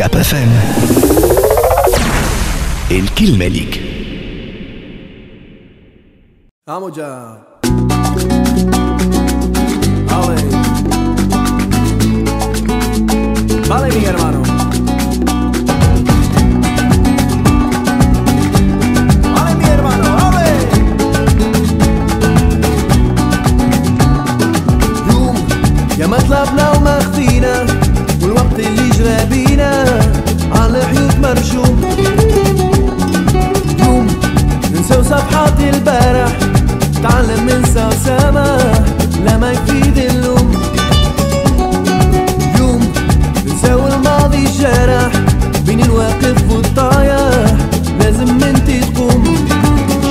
Cap El Kilmelic. Vamos ya. البارح تعلم ننسى وسامح لا ما يفيد اللوم. يوم ننساو الماضي جرح بين الواقف والطايح لازم انت تقوم.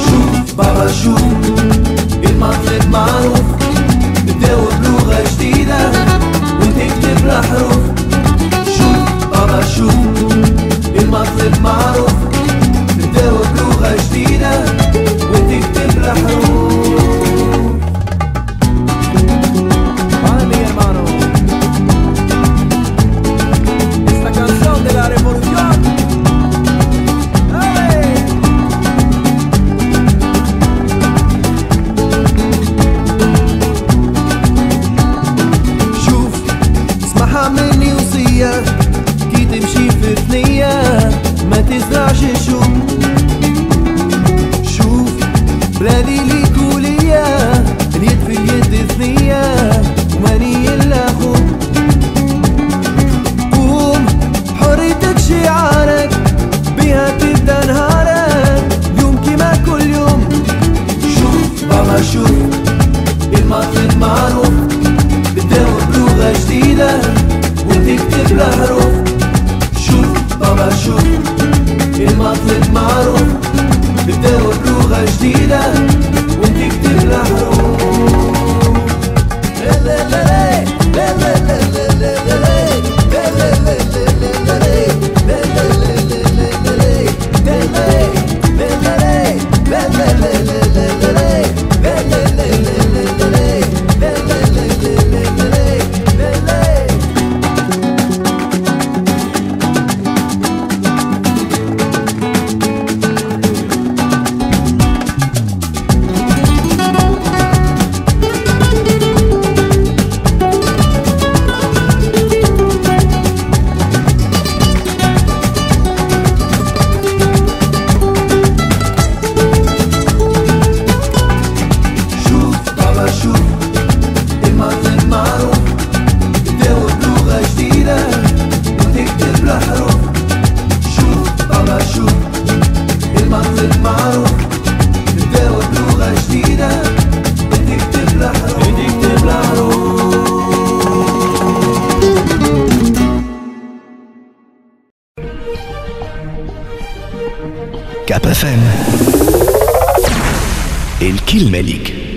شوف بابا شوف المطلب معروف. كي تمشي في ثنية ما تزرعش الشوك شوف بلادي ليك وليا اليد في اليد ثنية وماني إلا أخوك قوم حريتك شعارك بها تبدأ نهارك. يوم كيما كل يوم. شوف بابا شوف المطلب معروف. بداو بلغة جديدة. وتكتب الحروف شوف بابا شوف المطلب Cap FM. El Kilmelik.